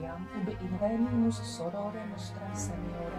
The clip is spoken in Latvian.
Herrn ubi invenimus sororem nostram seniorem Dominum.